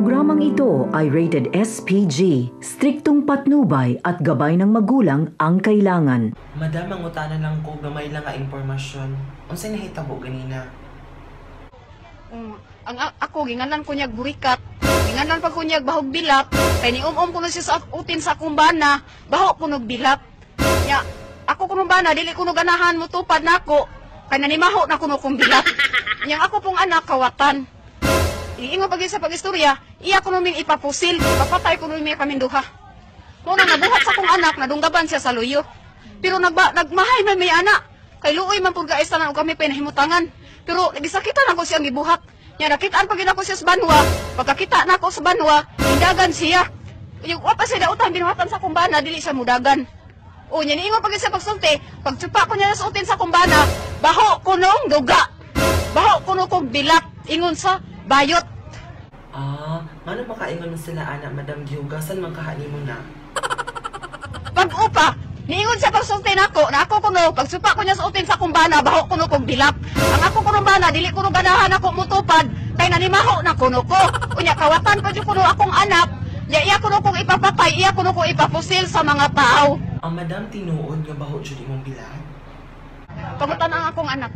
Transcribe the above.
Programang ito ay rated SPG, striktong patnubay at gabay ng magulang ang kailangan. Madam, ang utana lang ko, gamay lang nga impormasyon. Unsay nahitabo ganina? Mm, ang a- ako ginganan ko niyag burikat. Ginganan pa ko niyag bahog bilap. Kay ni um ko na siya sa utin sa kumbana, baho ko nog bilap. Ya, ako kumbana dili ko ganahan mo tupad nako. Kay nanimaho na kuno kong bilap. Yang ako pong anak kawatan. Iingo pag sa pagistorya, iya ko numing ipapusil, papatay ko numing kami duha. Mo na nabuhat sa kong anak, nadunggaban siya sa luyo. Pero nagba, nagmahay man may anak. Kay luoy man pud guys tanan og kami pinahimutangan. Pero gisakitan ako siyang gibuhat. Nya nakitaan pag ako siya sa banwa. Pagkakita na ako sa banwa, hindagan siya. Yung wapa siya daotan binuhatan sa kumbana dili siya mudagan. O nya niingon pag siya pagsulti, pagtsupa ko niya sa utin sa kumbana, baho kunong duga. Baho kuno kong bilat ingon sa bayot. Ah, mano makaingon man sila anak, Madam Giugasan man kahani mo na. Pag-upa, niingon siya pagsulti nako, na ako kuno, pagsupa ko niya sa utin sa kumbana, baho kuno kong bilap. Ang ako kuno bana, dili kuno ganahan ako mutupad, kay nanimaho na kuno ko. Unya kawatan pa dyan kuno akong anak, ya iya kuno kong ipapatay, iya kuno kong ipapusil sa mga tao. Ang Madam tinuod nga baho jud imong bilang. Pagutan ang akong anak.